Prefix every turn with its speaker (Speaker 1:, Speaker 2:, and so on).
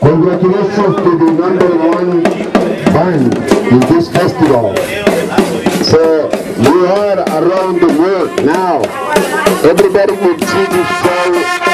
Speaker 1: Congratulations to the number one band in this festival. So we are around the world now. Everybody can see this show